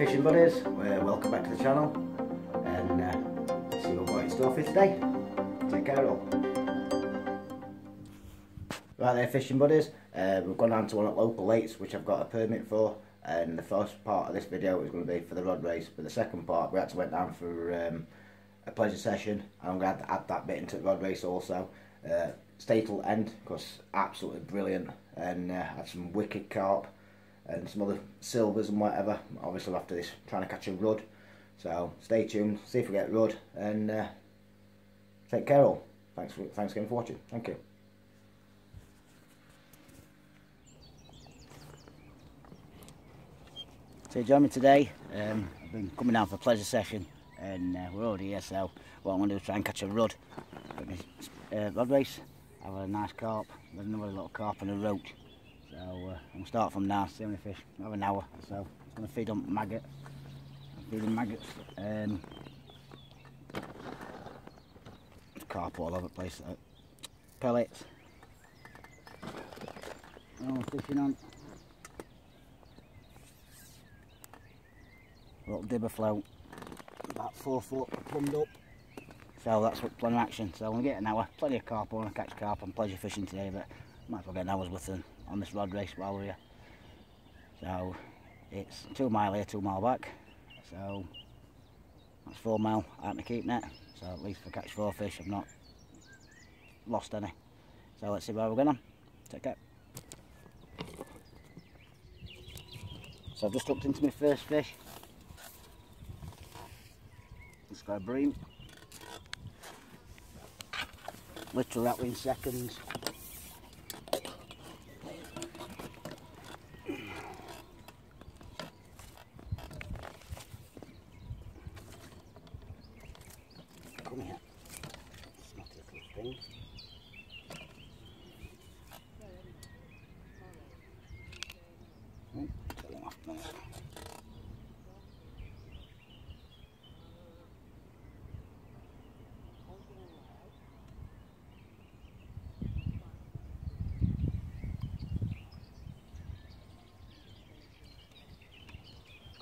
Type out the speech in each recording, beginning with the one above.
Fishing buddies, well, welcome back to the channel. And uh, see what we've got in store for today. Take care all. Right there fishing buddies, uh, we've gone down to one at local lakes which I've got a permit for. And the first part of this video is going to be for the rod race but the second part we actually went down for um, a pleasure session. And I'm going to add that bit into the rod race also. Uh, stay till end because absolutely brilliant. And uh, had some wicked carp and some other silvers and whatever. Obviously after this, trying to catch a rudd. So stay tuned, see if we get rudd, and uh, take care all. Thanks, for, thanks again for watching. Thank you. So join me today. Um, I've been coming down for a pleasure session and uh, we're already here so what I'm going to do is try and catch a rudd. Uh, rod race, have a nice carp, there's another little carp and a roach. So uh, to start from now, see how many fish, I have an hour or so I'm going to feed on maggots. I'm feeding maggots, um, carp all over the place, pellets, oh, fishing on, A little dibber float, about four foot plumbed up, so that's what plan of action, so to get an hour, plenty of carp, I want to catch carp, I'm pleasure fishing today but might as well get an hour's worth of on this rod race while we're here. So it's two mile here, two mile back. So that's four mile out the keep net. So at least if I catch four fish, I've not lost any. So let's see where we're going on. Take care. So I've just looked into my first fish. It's got a bream. Literally that in seconds. Come here. Snot little thing. Oh, tell him off now.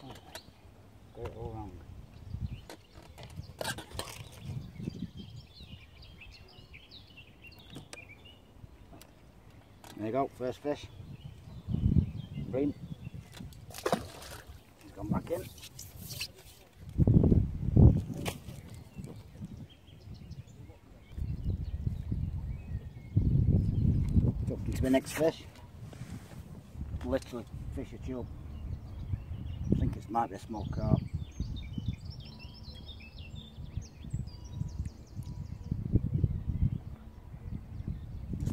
Come on, mate. Got it all wrong. There you go, first fish. Bream. He's gone back in. Jumped into the next fish. Literally fish a tube. I think it might be a small carp.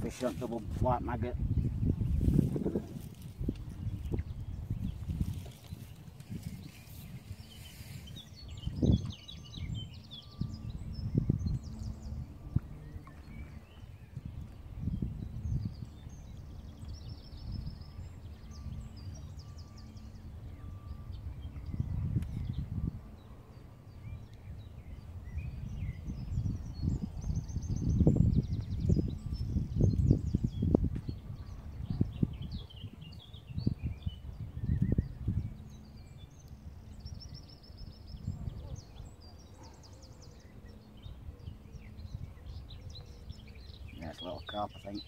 Fish on double white maggot. Nice little carp, I think.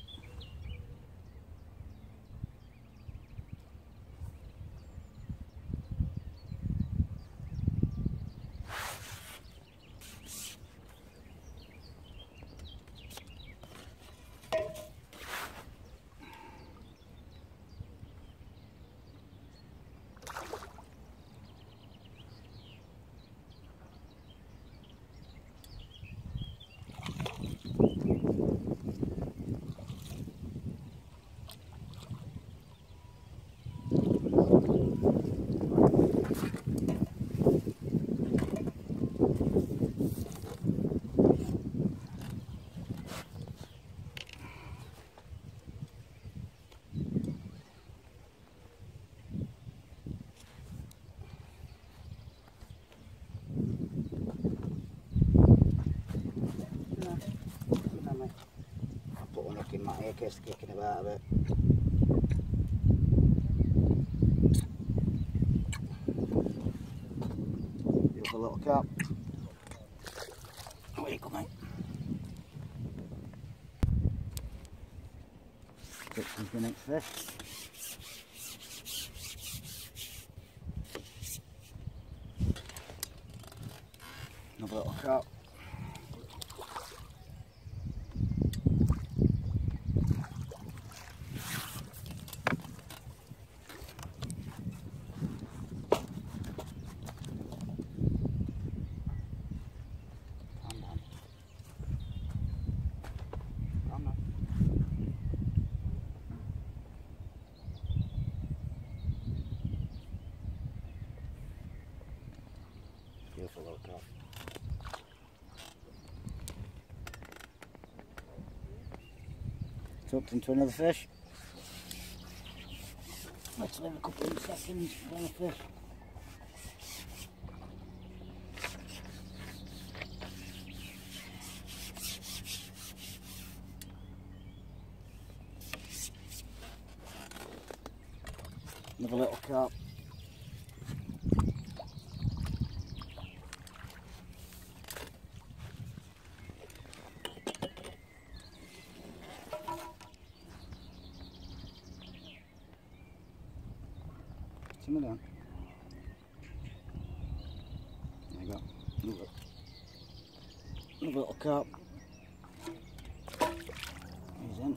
Just kicking about a bit. little carp. Where you coming? Get some the next fish. Another little carp. Beautiful little carp. Tucked into another fish. Let's leave a couple of seconds for the fish. Another little carp. Simmer down. There you go. Another, another little carp. He's in.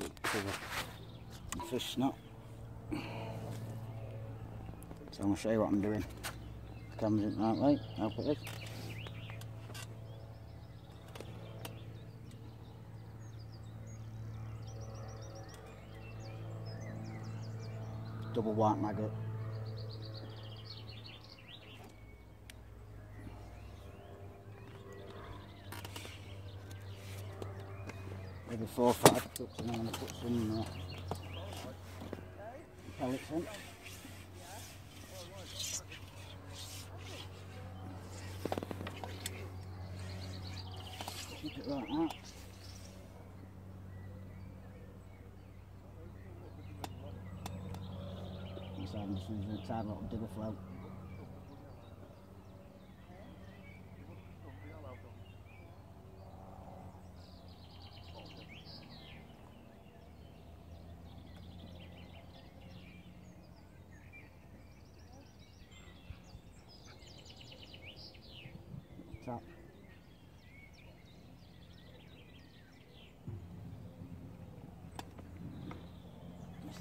It. Cover the fish snot. So I'm going to show you what I'm doing. The camera's in the right way. I'll put this. double white maggot. Maybe four or five cups and I'm going to put some uh, pellets in. Keep it like that. So Tiny little dibber float.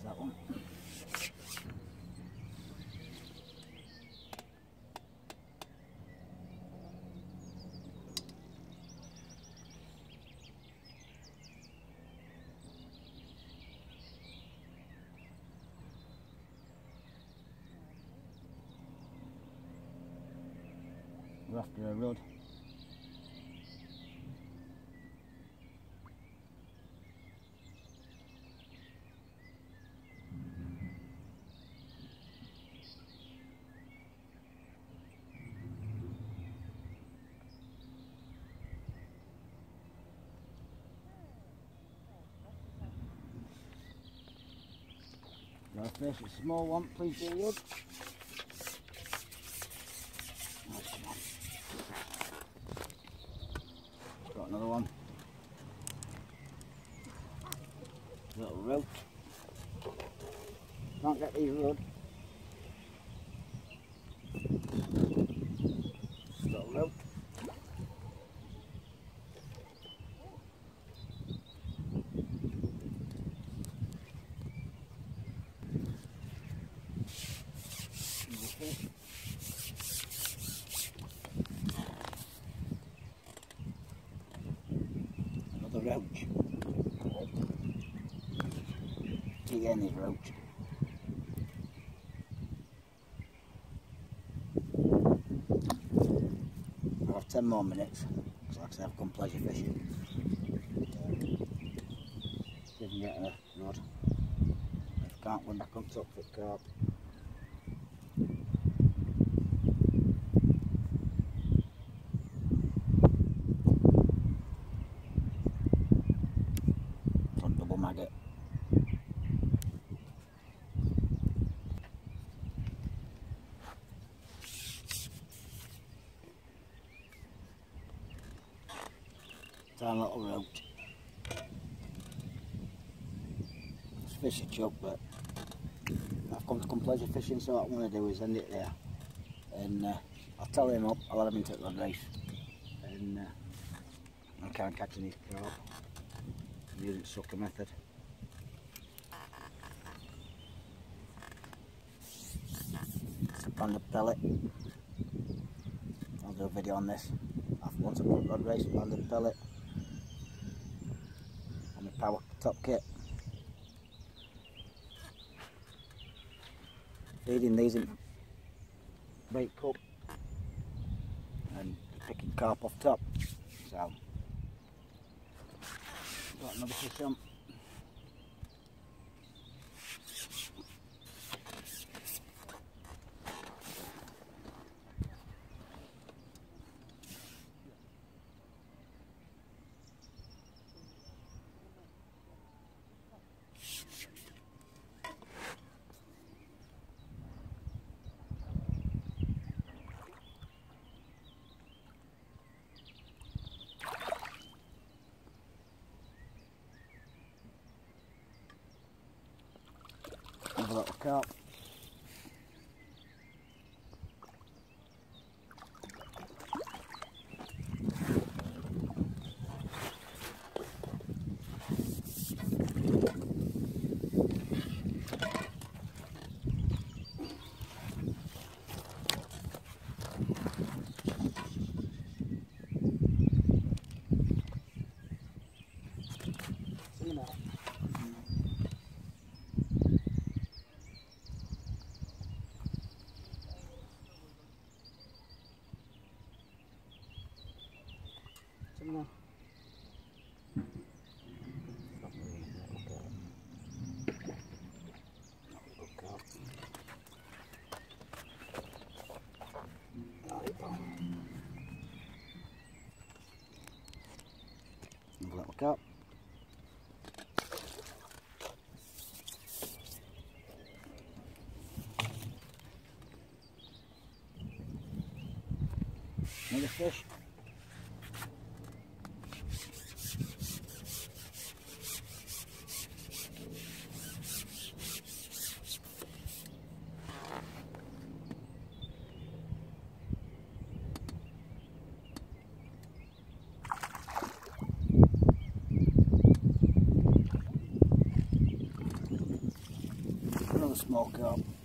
That one. After a. Got a fish, a small one, please be good. Nice one. Got another one. Little roach. Can't get these road. Little roach. Another fish. Another roach. Again, this roach. I'll have 10 more minutes, because like I said, I've come pleasure fishing. I can get a rod. I can't, win back on top for carp. on double maggot. To a chuck, but I've come to come pleasure fishing, so what I'm going to do is end it there. And uh, I'll tell him up, I'll let him into the race. And uh, I can't catch any carp. Using sucker method. On the pellet. I'll do a video on this. I've once I put rod race, banded pellet. On the power top kit. Feeding these in bait cup and picking carp off top. So got another fish on. Another little carp. See you now. See you now. Little cup. Another fish. Small carp.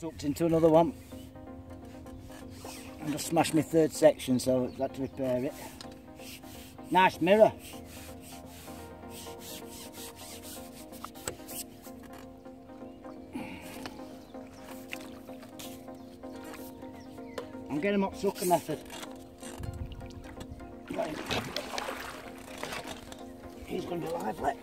Hooked into another one. I just smashed my third section so I've got to repair it. Nice mirror. I'm getting up sucker method. He's going to be lively.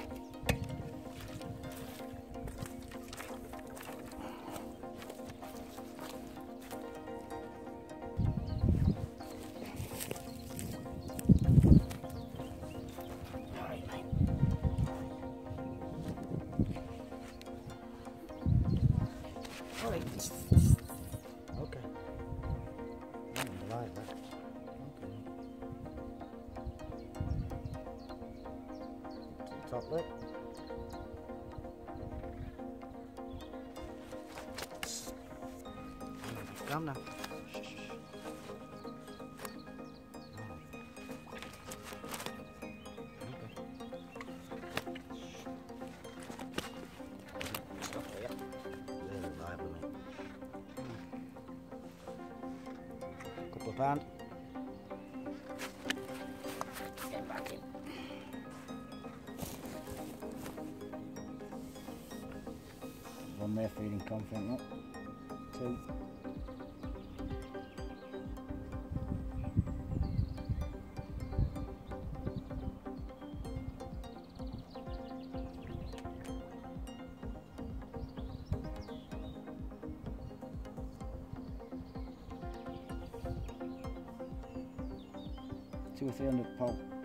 Calm now. Couple of pound. Get back in. One there feeling confident, look. Two. Two or three hundred pulp.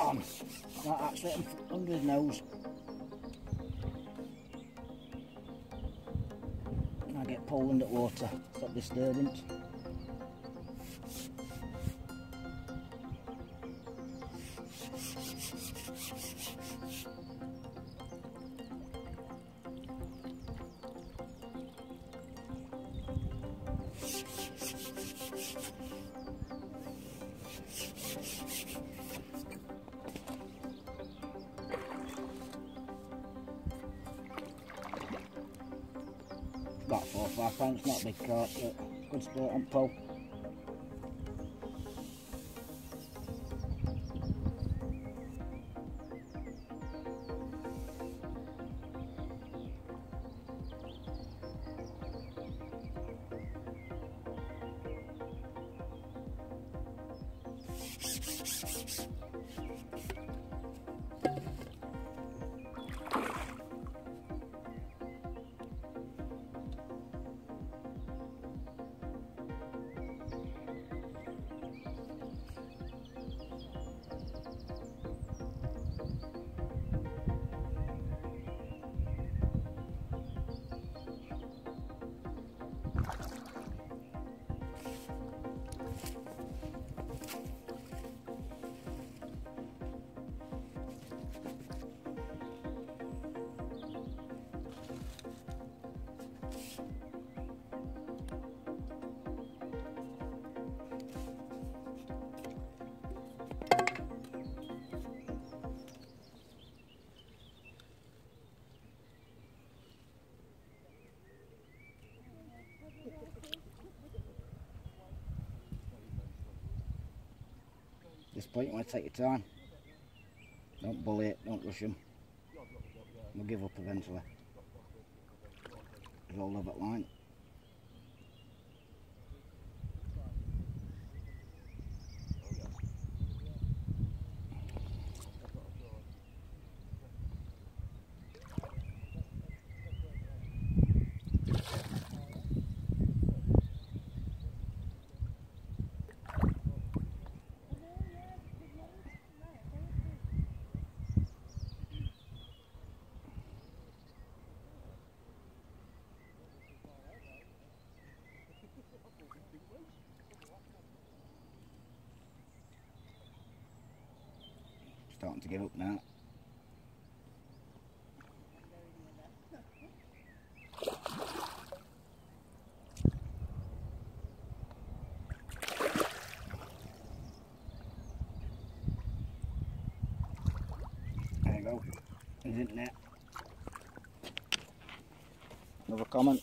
On. Right, actually, I'm under his nose. And I get pulled under water. Stop disturbance. Or five not a big uh, carp, but good sport on pole. This point you want to take your time. Don't bully it, don't rush them. They'll give up eventually. There's all over line. Give up now. There you go. In there. Another common.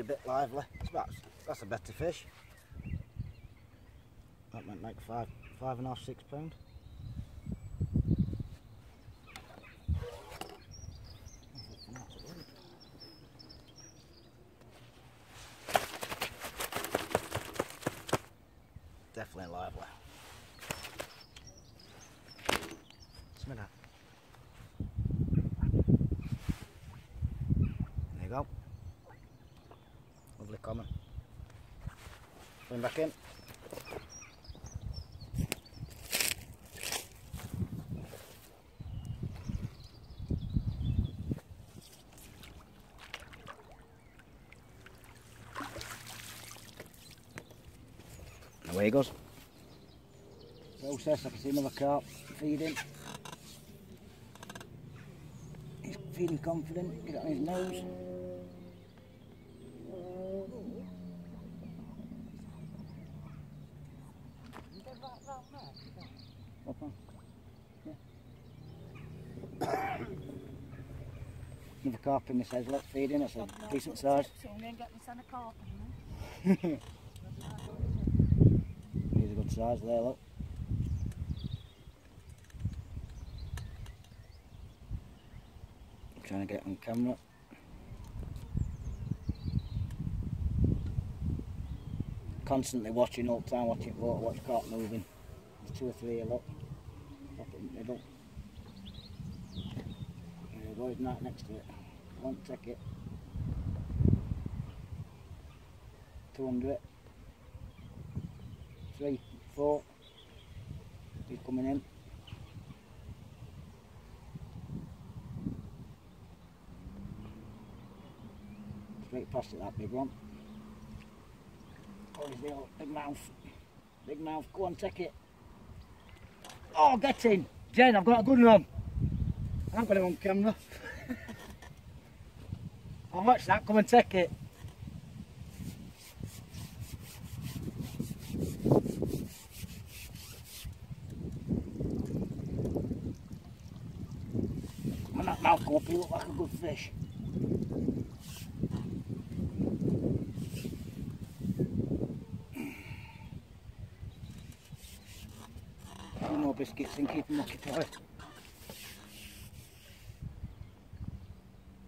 A bit lively. About, that's a better fish. That might make five, five and a half, six pound. Definitely lively. Smell that. There you go. Lovely common. Put him back in. Away he goes. Process, I can see another carp feeding. He's feeding confident, get it on his nose. Up on. Yeah. Another carp in this headlet feeding, it's a decent size. He's a good size there, look. trying to get on camera. Constantly watching all the time, watching water, watch carp moving. There's two or three look. Up in the middle. There you go, he's right next to it. It. Two under. Three, four. He's coming in. Straight past it, that big one. Oh, he's there, big mouth. Big mouth, go on, take it. Oh, get in. Jen, I've got a good one. I've got it on camera. I'll watch that, come and take it. When that mouth go up, he look like a good fish. Few more biscuits and keep them occupied.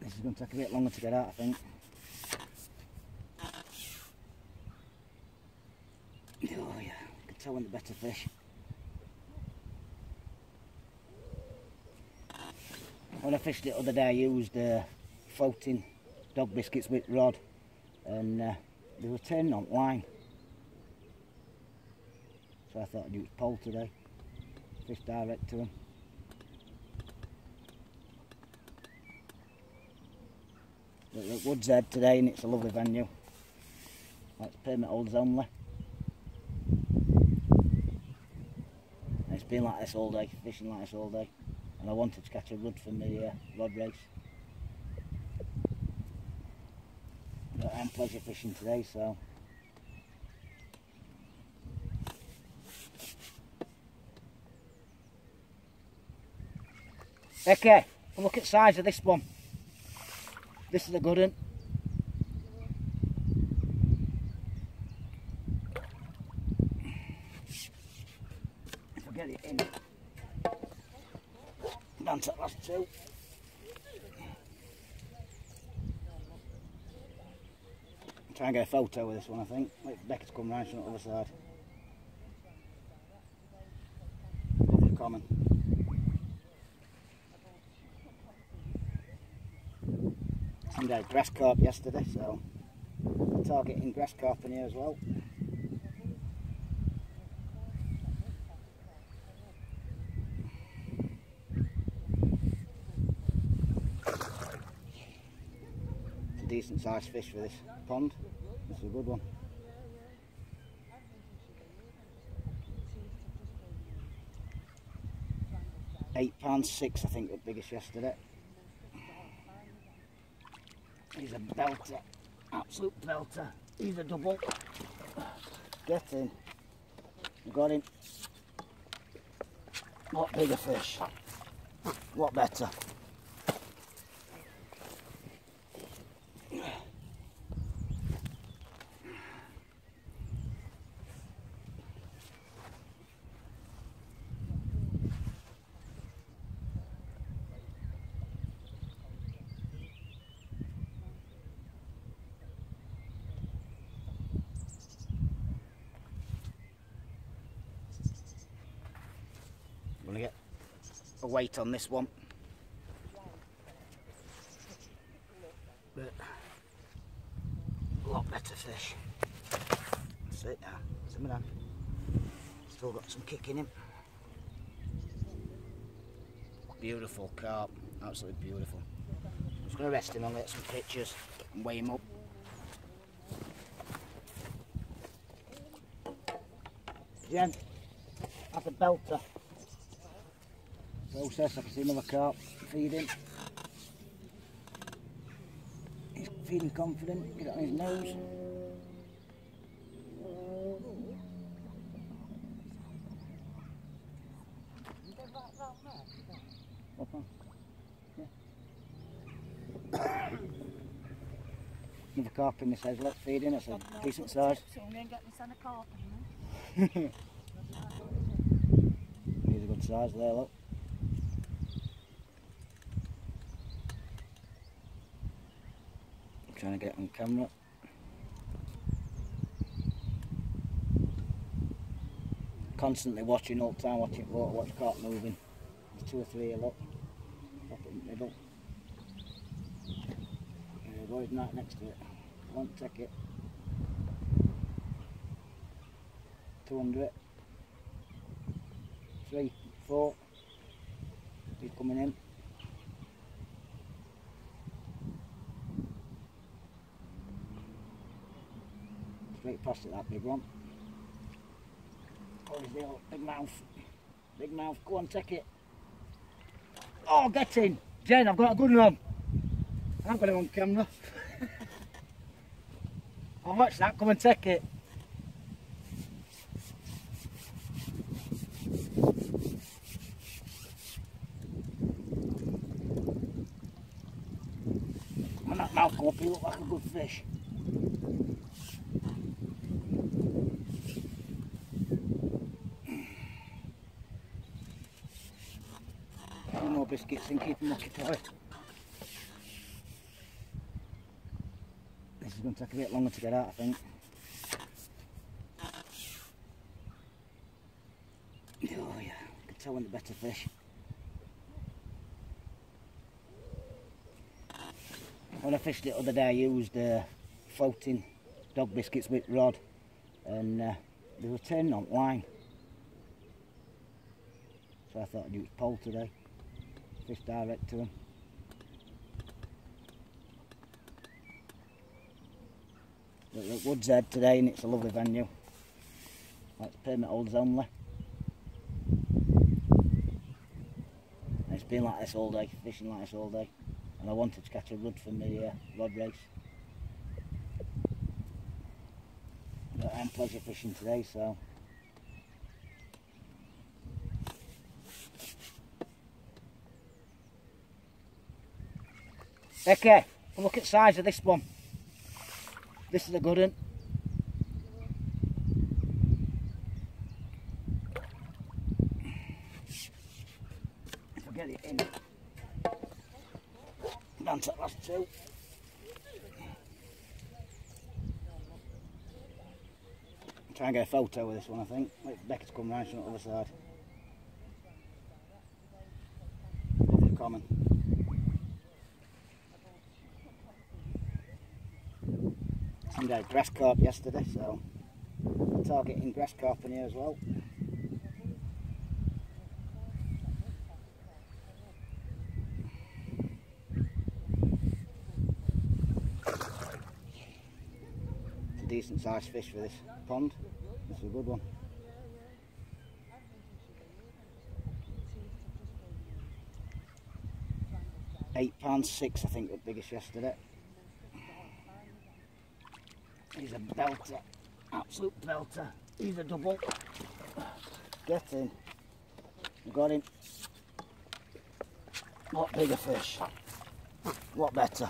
This is going to take a bit longer to get out, I think. Oh yeah, you can tell when the better fish. When I fished it the other day, I used uh, floating dog biscuits with rod, and uh, they were turning on line. So I thought I'd use pole today, fish direct to them. Woods Head today, and it's a lovely venue. That's permit holders only. And it's been like this all day, fishing like this all day. And I wanted to catch a rudd for my uh, rod race. But I'm pleasure fishing today, so. Okay. Look at the size of this one. This is a good one. If I get it in. Down to last two. Try and get a photo with this one, I think. Wait for Becca to come round from the other side. Lovely common. Grass carp yesterday, so targeting grass carp in here as well. It's a decent sized fish for this pond. This is a good one. Eight pounds six, I think, the biggest yesterday. He's a belter, absolute belter. He's a double. Get in. Got him. What bigger fish? What better? Weight on this one. But a lot better fish. That's it now. Simmer down. Still got some kick in him. Beautiful carp. Absolutely beautiful. I'm just gonna rest him and get some pictures and weigh him up. Jen, that's a belter process. I can see another carp feeding. He's feeding confident. Get it on his nose. Yeah. Another carp in this headlet feeding. That's a decent size. He's a good size there, look. Trying to get on camera. Constantly watching all the time, watching water, watch carp moving. There's two or three here, look. Up in the middle. There we go, he's next to it. Two under it. Three, four. He's coming in. Past it, that big one. Oh, there, big mouth. Big mouth, go on, take it. Oh, get in. Jen, I've got a good one. I've got it on camera. I'll watch that, come and take it. That mouth go up, like a good fish. Biscuits and keep them occupied. This is going to take a bit longer to get out, I think. Oh yeah, I can tell when the better fish. When I fished it the other day, I used uh, floating dog biscuits with rod, and uh, they were turning on line. So I thought I'd use pole today. Fish direct to them. Look, look, Woods Head today, and it's a lovely venue. That's permit holders only. And it's been like this all day, fishing like this all day. And I wanted to catch a rudd for the uh, rod race. But I'm pleasure fishing today, so Okay, look at the size of this one. This is a good one. If I get it in. Down to last two. Try and get a photo with this one, I think. Wait to come round from the other side. Lovely common. Grass carp yesterday, so targeting grass carp in here as well. It's a decent sized fish for this pond. This is a good one. Eight pounds six, I think, the biggest yesterday. He's a belter, absolute belter. He's a double. Get in. Got him. What bigger fish? What better?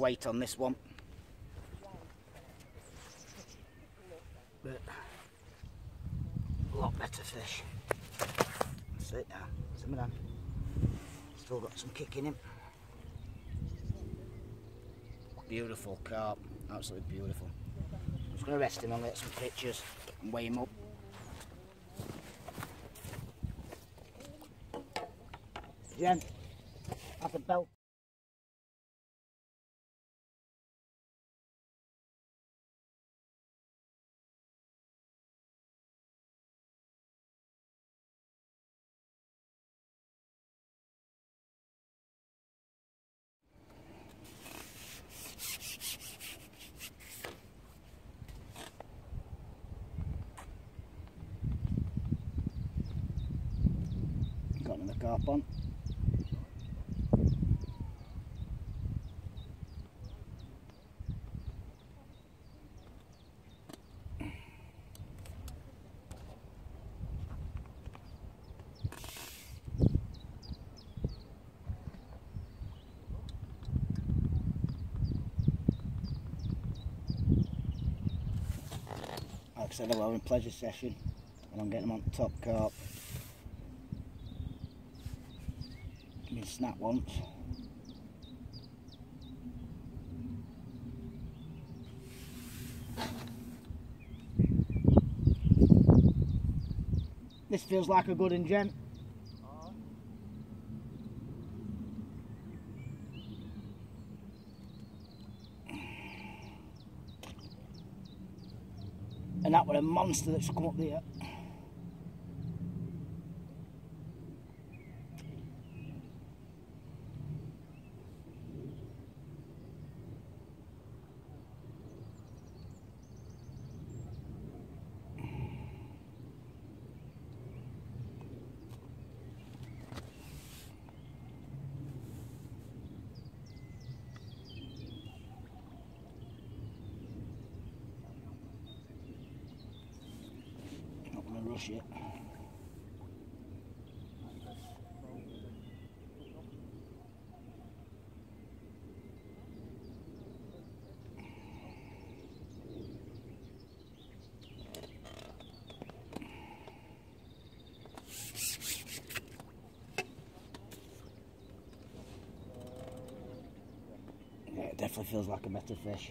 Weight on this one. But a lot better fish. That's it now. Simmer down. Still got some kick in him. Beautiful carp. Absolutely beautiful. I'm just gonna rest him and get some pictures and weigh him up. Jen, at the belt. Carp on. Like I said, we're in pleasure session and I'm getting them on top carp. Been snap once. This feels like a good ingent. And that was a monster that's come up there. Yeah, it definitely feels like a better fish.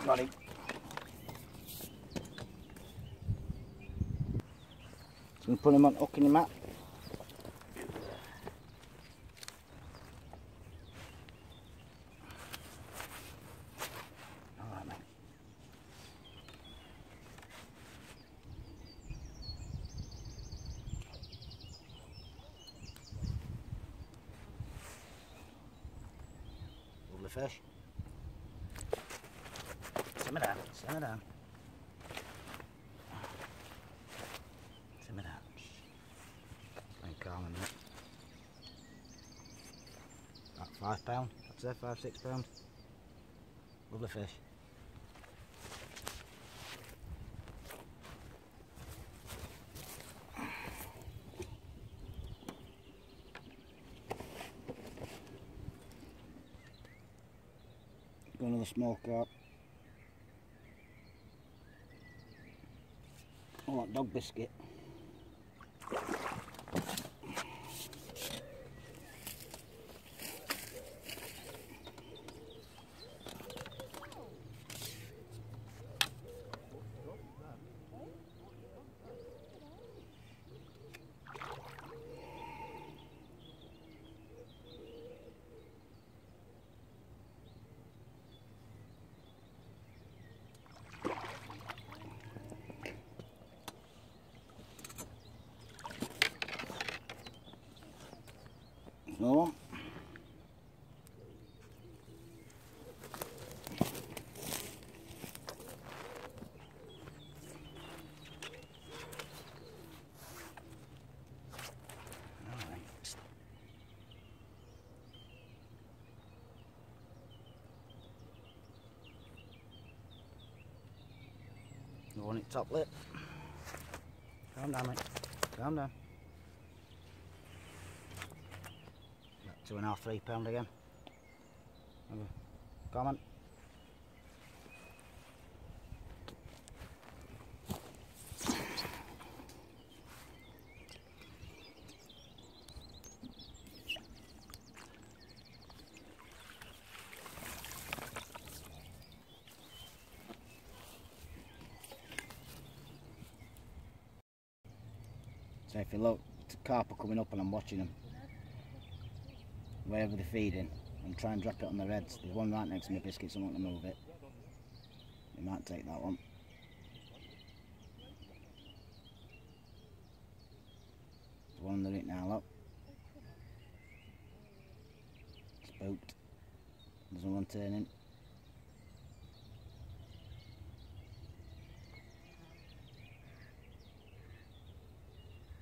Him. So we put him on hook in the mat. Fish. Simmer down, simmer down. Simmer calm a minute. About five pound, I'd say five, six pound. Lovely fish. Another small carp. I want dog biscuit. No one. Alright. Want it top lip? Calm down, mate. Calm down. About two and a half, three pound again. Come on. So if you look, the carp are coming up and I'm watching them. Wherever they're feeding, I'm trying to drop it on their heads. There's one right next to me, biscuits, I want to move it. You might take that one. There's one under it now, look. Spooked. There's one turning.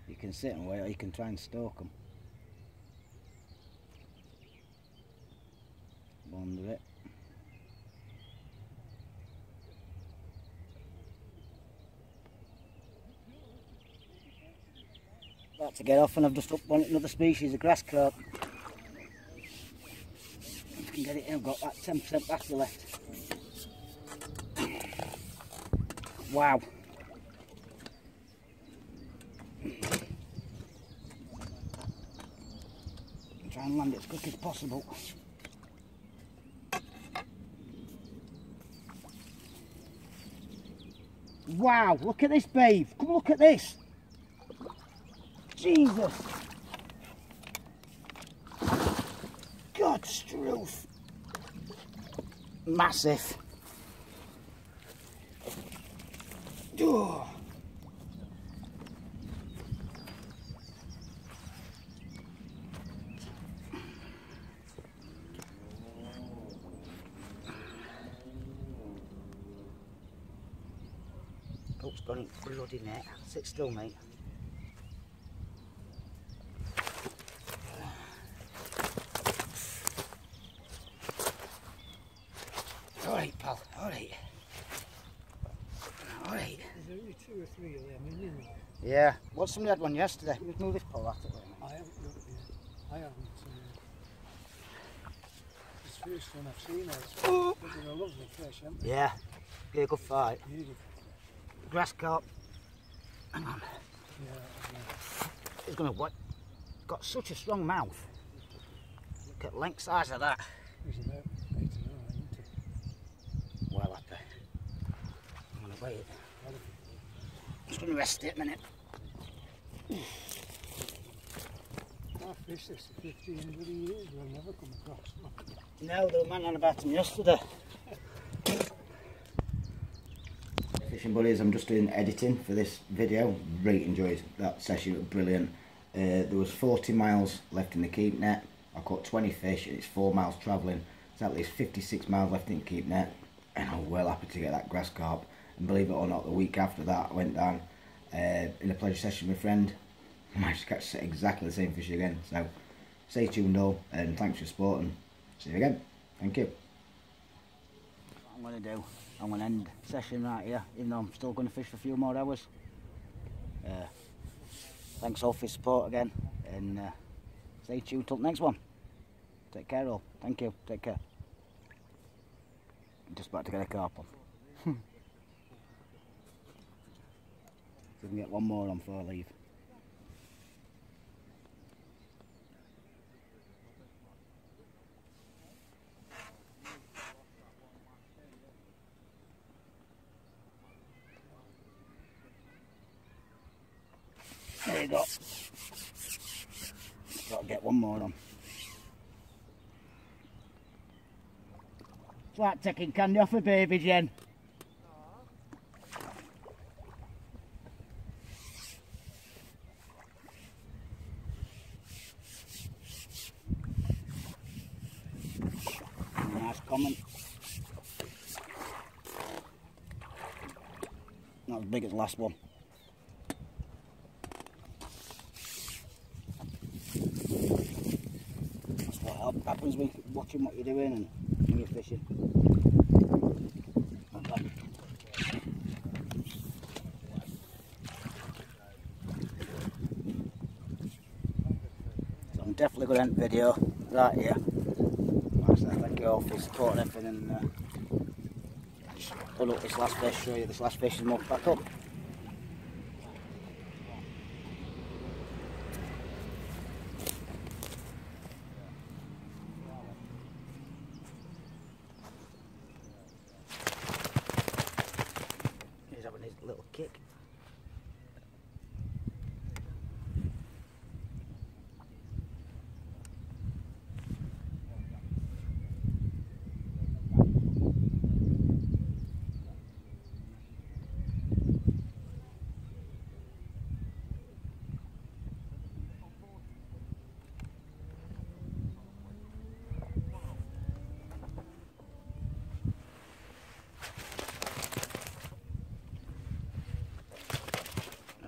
You can sit and wait or you can try and stalk them. Under it. About to get off and I've just up one another species of grass carp. I can get it in, I've got that 10% battery left. Wow. Try and land it as quick as possible. Wow, look at this babe. Come look at this. Jesus. God's truth. Massive. Oh, it's gone in bloody net. Sit still, mate. Alright, pal. Alright. Alright. There's only two or three of them isn't there? Yeah. Well, somebody had one yesterday. Move this pole out of the way. I haven't looked yet. I haven't. Uh, it's the first one I've seen. But they're a lovely fish, aren't they? Yeah. Be a good fight. Beautiful. Grass carp. Hang on. Yeah, It's gonna what? Got such a strong mouth. Look at length size of that. He's about eight or nine, isn't he? Well happy. wait. Just gonna rest it a minute. I fished this for 15 bloody years, I've never come across one. No, there was a man on about them yesterday. Buddies, I'm just doing editing for this video. Really enjoyed that session, it was brilliant. Uh, there was 40 miles left in the keep net. I caught 20 fish and it's 4 miles travelling. There's at least 56 miles left in the keep net and I'm well happy to get that grass carp. And believe it or not, the week after that I went down uh, in a pleasure session with a friend. I managed to catch exactly the same fish again. So stay tuned all and thanks for your support and see you again. Thank you. What I'm gonna do, I'm gonna end session right here, even though I'm still gonna fish for a few more hours. Uh, thanks all for your support again, and uh, stay tuned till the next one. Take care all. Thank you. Take care. I'm just about to get a carp on. so we can get one more on before I leave. There you go. Got to get one more on. It's like taking candy off a baby, Jen. Nice common. Not as big as last one. That's what hap- happens when you're watching what you're doing and when you're fishing. So I'm definitely going to end the video right here. I thank you all for your support and everything and uh, just up this last fish, show you this last fish and we'll back up. He's having his little kick.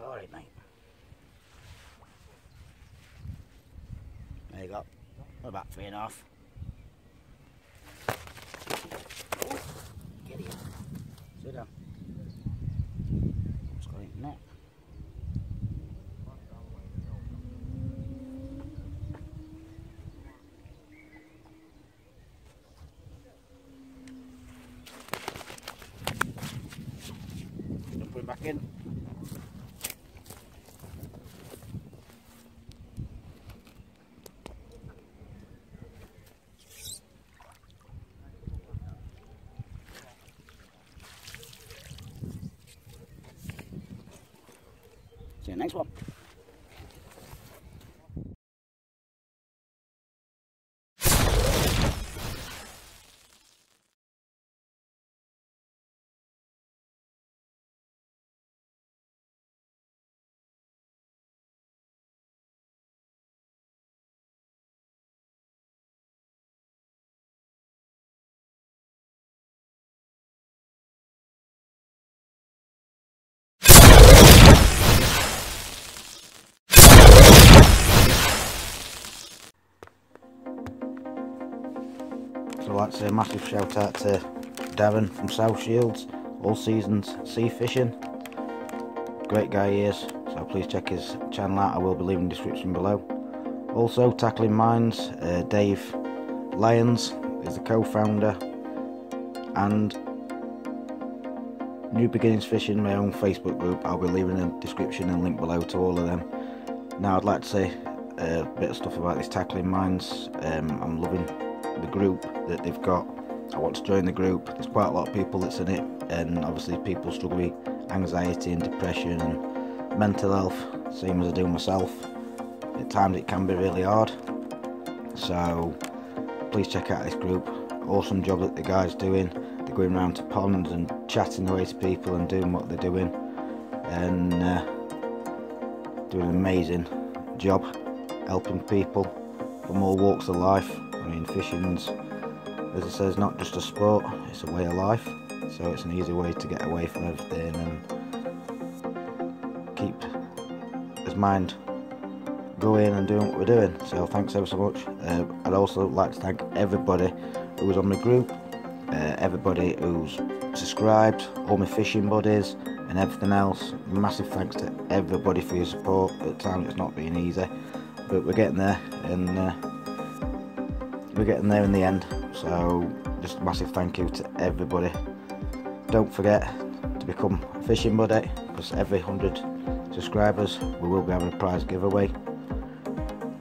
Alright, mate. There you go. About three and a half. Get here. Sit down. Let's go in there. Put him back in. See you next one. Like to say a massive shout out to Darren from South Shields, All Seasons Sea Fishing. Great guy he is, so please check his channel out, I will be leaving the description below. Also Tackling Minds, uh, Dave Lyons is the co-founder and New Beginnings Fishing, my own Facebook group, I'll be leaving a description and link below to all of them. Now I'd like to say a bit of stuff about this Tackling Minds, um, I'm loving the group that they've got. I want to join the group. There's quite a lot of people that's in it, and obviously people struggle with anxiety and depression and mental health, same as I do myself. At times it can be really hard. So please check out this group. Awesome job that the guys doing. They're going around to ponds and chatting away to people and doing what they're doing, and uh, doing an amazing job helping people from all walks of life. I mean, fishing's, as I say, is not just a sport; it's a way of life. So it's an easy way to get away from everything and keep his mind going and doing what we're doing. So thanks ever so much. Uh, I'd also like to thank everybody who was on the group, uh, everybody who's subscribed, all my fishing buddies and everything else. Massive thanks to everybody for your support. At times it's not been easy, but we're getting there and uh, we're getting there in the end. So just a massive thank you to everybody. Don't forget to become a fishing buddy because every 100 subscribers we will be having a prize giveaway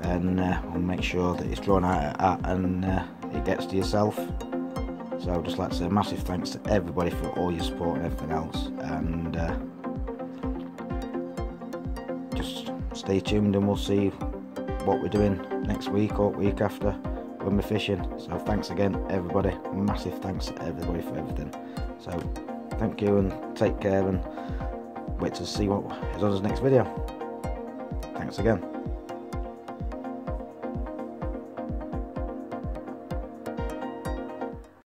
and uh, we'll make sure that it's drawn out and uh, it gets to yourself. So I'd just like to say massive thanks to everybody for all your support and everything else and uh, just stay tuned and we'll see what we're doing next week or week after when fishing. So thanks again everybody, massive thanks to everybody for everything. So thank you and take care and wait to see what is on his next video. Thanks again.